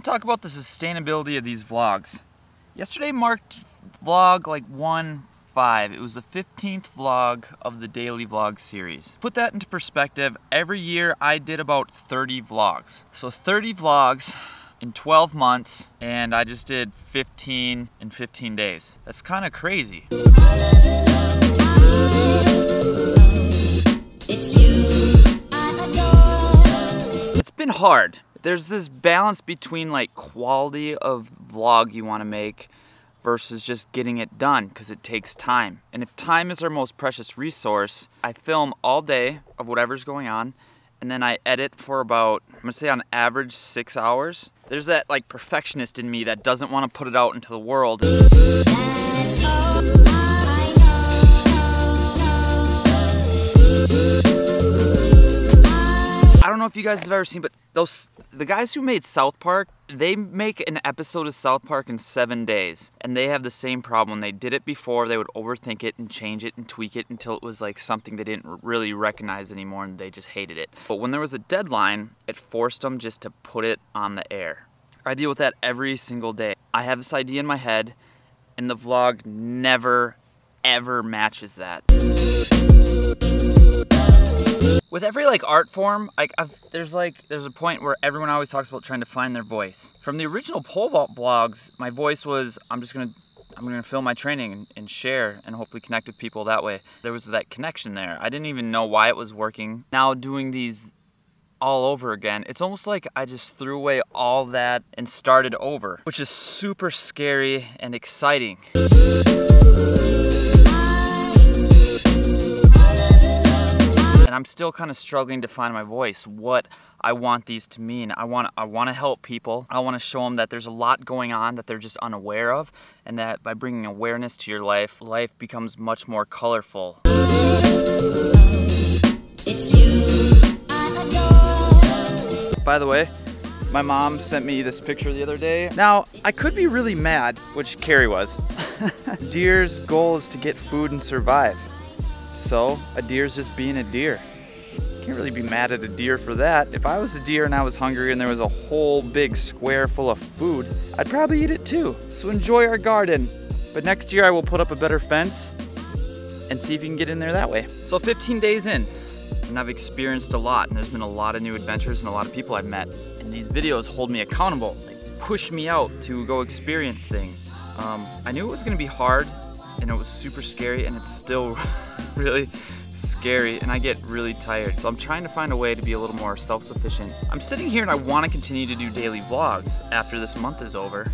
talk about the sustainability of these vlogs. Yesterday marked vlog like one five. It was the 15th vlog of the daily vlog series. Put that into perspective, every year I did about 30 vlogs. So 30 vlogs in 12 months and I just did 15 in 15 days. That's kind of crazy. It's been hard. There's this balance between like quality of vlog you want to make versus just getting it done because it takes time. And if time is our most precious resource, I film all day of whatever's going on and then I edit for about, I'm gonna say on average six hours. There's that like perfectionist in me that doesn't want to put it out into the world. I don't know if you guys have ever seen, but those the guys who made South Park, they make an episode of South Park in seven days, and they have the same problem. They did it before; they would overthink it and change it and tweak it until it was like something they didn't really recognize anymore, and they just hated it. But when there was a deadline, it forced them just to put it on the air. I deal with that every single day. I have this idea in my head, and the vlog never, ever matches that with every like art form, like I've, there's like there's a point where everyone always talks about trying to find their voice. From the original pole vault blogs, my voice was I'm just gonna I'm gonna film my training and, and, share and hopefully connect with people that way. There was that connection there. I didn't even know why it was working. Now doing these all over again, it's almost like I just threw away all that and started over, which is super scary and exciting. Still kind of struggling to find my voice, what I want these to mean. I want I want to help people. I want to show them that there's a lot going on that they're just unaware of and that by bringing awareness to your life, life becomes much more colorful. By the way, my mom sent me this picture the other day. Now, I could be really mad, which Carrie was. Deer's goal is to get food and survive. So, a deer's just being a deer. Can't really be mad at a deer for that. If I was a deer and I was hungry and there was a whole big square full of food, I'd probably eat it too. So enjoy our garden. But next year I will put up a better fence and see if you can get in there that way. So 15 days in, and I've experienced a lot, and there's been a lot of new adventures and a lot of people I've met. And these videos hold me accountable, they push me out to go experience things. Um, I knew it was gonna be hard, and it was super scary, and it's still really scary and I get really tired. So I'm trying to find a way to be a little more self-sufficient. I'm sitting here and I want to continue to do daily vlogs after this month is over.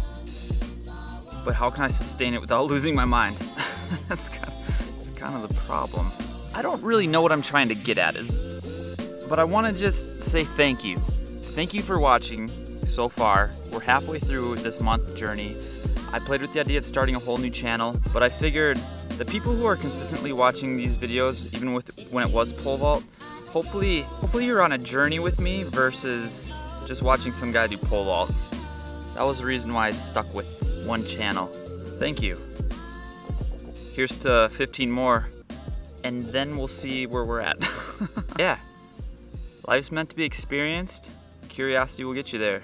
But how can I sustain it without losing my mind? that's, kind of, that's kind of the problem. I don't really know what I'm trying to get at, is, but I want to just say thank you. Thank you for watching so far. We're halfway through this month journey. I played with the idea of starting a whole new channel, but I figured the people who are consistently watching these videos, even with when it was pole vault, hopefully, hopefully you're on a journey with me versus just watching some guy do pole vault. That was the reason why I stuck with one channel. Thank you. Here's to 15 more, and then we'll see where we're at. yeah, life's meant to be experienced. Curiosity will get you there.